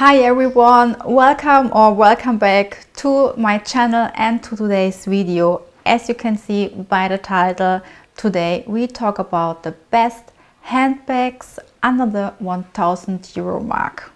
Hi everyone, welcome or welcome back to my channel and to today's video. As you can see by the title, today we talk about the best handbags under the 1000 euro mark.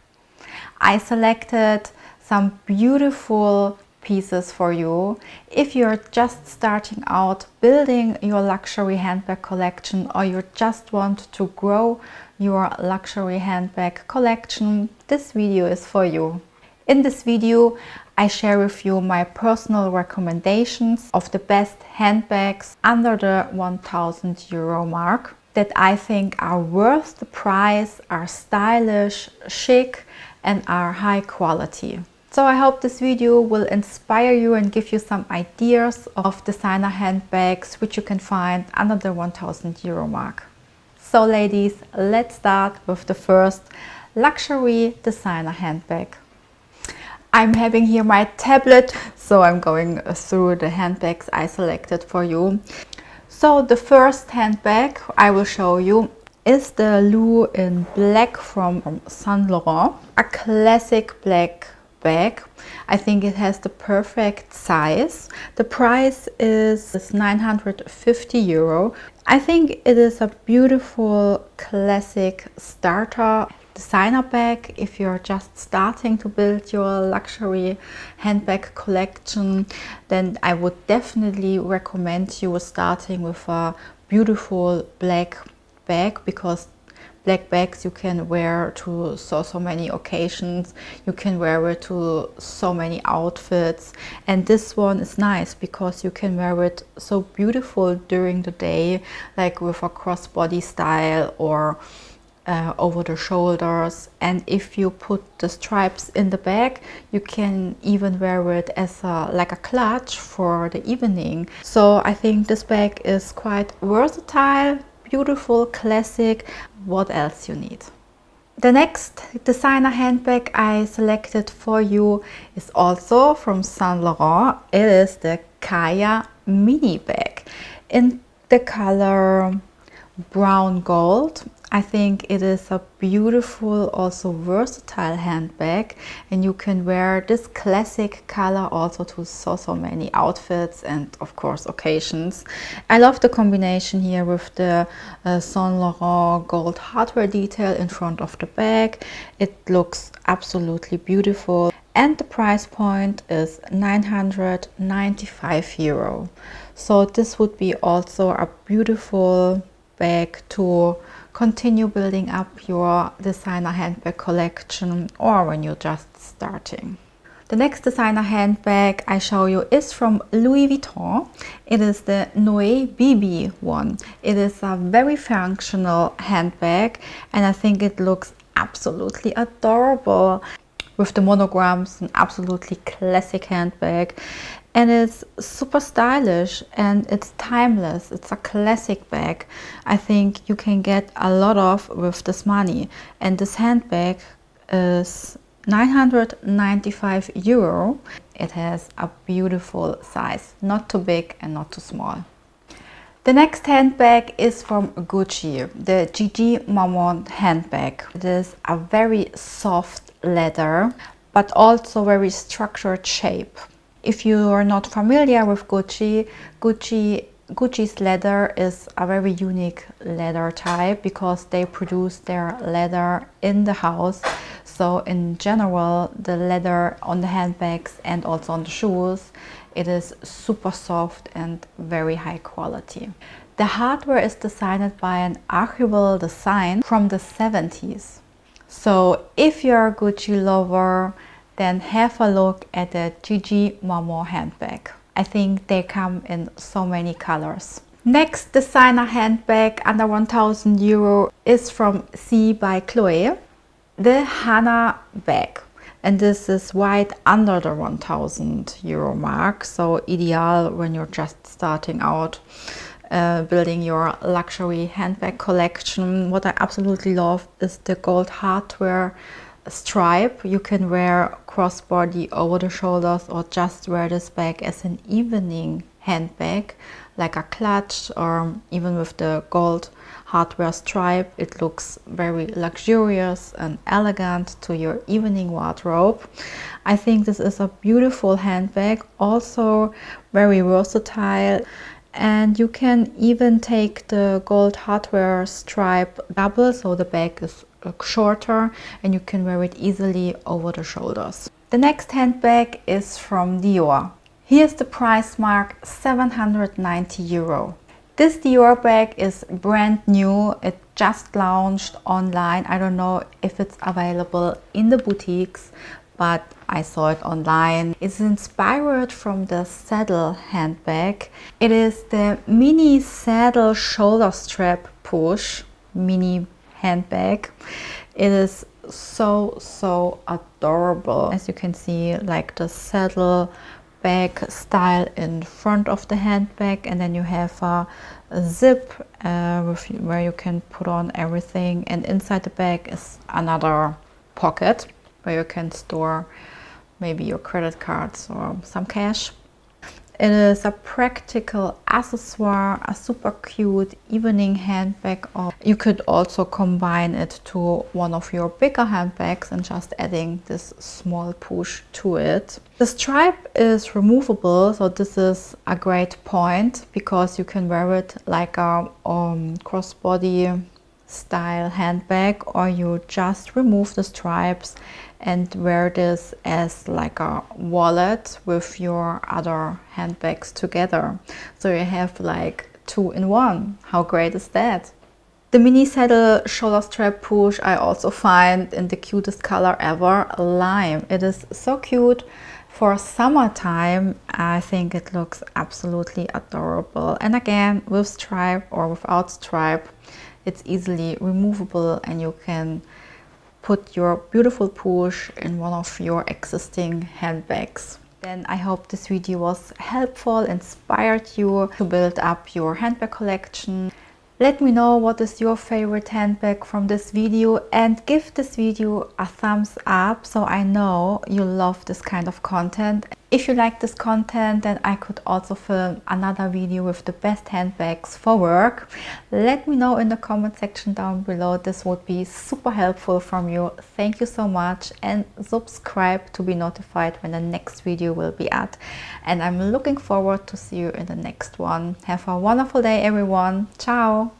I selected some beautiful pieces for you if you're just starting out building your luxury handbag collection or you just want to grow your luxury handbag collection this video is for you in this video I share with you my personal recommendations of the best handbags under the 1000 euro mark that I think are worth the price, are stylish, chic and are high quality. So I hope this video will inspire you and give you some ideas of designer handbags which you can find under the 1000 euro mark. So ladies, let's start with the first luxury designer handbag. I'm having here my tablet, so I'm going through the handbags I selected for you. So the first handbag I will show you is the Lou in black from Saint Laurent, a classic black bag. I think it has the perfect size. The price is 950 euro. I think it is a beautiful classic starter designer bag if you're just starting to build your luxury handbag collection then I would definitely recommend you starting with a beautiful black bag because black bags you can wear to so so many occasions. You can wear it to so many outfits. And this one is nice because you can wear it so beautiful during the day like with a crossbody style or uh, over the shoulders. And if you put the stripes in the back you can even wear it as a, like a clutch for the evening. So I think this bag is quite versatile beautiful classic what else you need? The next designer handbag I selected for you is also from Saint Laurent. It is the Kaia mini bag in the color brown gold I think it is a beautiful, also versatile handbag and you can wear this classic color also to so, so many outfits and of course occasions. I love the combination here with the uh, Saint Laurent gold hardware detail in front of the bag. It looks absolutely beautiful and the price point is 995 euro. So this would be also a beautiful bag to continue building up your designer handbag collection or when you're just starting. The next designer handbag I show you is from Louis Vuitton. It is the Noé BB one. It is a very functional handbag and I think it looks absolutely adorable with the monograms, an absolutely classic handbag and it's super stylish and it's timeless. It's a classic bag. I think you can get a lot of with this money. And this handbag is 995 euro. It has a beautiful size not too big and not too small. The next handbag is from Gucci, the GG Marmont handbag. It is a very soft leather, but also very structured shape. If you are not familiar with Gucci, Gucci Gucci's leather is a very unique leather type because they produce their leather in the house. So in general, the leather on the handbags and also on the shoes, it is super soft and very high quality. The hardware is designed by an archival design from the 70s. So if you're a Gucci lover, then have a look at the GG Marmont handbag. I think they come in so many colors. Next designer handbag under 1000 euro is from See by Chloe, the Hana bag. And this is white under the 1000 euro mark, so ideal when you're just starting out. Uh, building your luxury handbag collection. What I absolutely love is the gold hardware stripe you can wear crossbody over the shoulders or just wear this bag as an evening handbag like a clutch or even with the gold hardware stripe. It looks very luxurious and elegant to your evening wardrobe. I think this is a beautiful handbag also very versatile. And you can even take the gold hardware stripe double so the bag is Uh, shorter and you can wear it easily over the shoulders. The next handbag is from Dior. Here's the price mark 790 euro. This Dior bag is brand new. It just launched online. I don't know if it's available in the boutiques, but I saw it online. It's inspired from the saddle handbag. It is the mini saddle shoulder strap pouch mini handbag. It is so so adorable. As you can see like the saddle bag style in front of the handbag and then you have a, a zip uh, with, where you can put on everything and inside the bag is another pocket where you can store maybe your credit cards or some cash. It is a practical accessoire, a super cute evening handbag. Or you could also combine it to one of your bigger handbags and just adding this small pouch to it. The stripe is removable, so this is a great point because you can wear it like a um, crossbody style handbag or you just remove the stripes and wear this as like a wallet with your other handbags together. So you have like two in one. How great is that? The mini saddle shoulder strap pouch I also find in the cutest color ever lime. It is so cute. For summertime I think it looks absolutely adorable. And again with stripe or without stripe it's easily removable and you can put your beautiful pouch in one of your existing handbags. Then I hope this video was helpful, inspired you to build up your handbag collection. Let me know what is your favorite handbag from this video and give this video a thumbs up so I know you love this kind of content. If you like this content, then I could also film another video with the best handbags for work. Let me know in the comment section down below. This would be super helpful from you. Thank you so much and subscribe to be notified when the next video will be at. And I'm looking forward to see you in the next one. Have a wonderful day everyone. Ciao!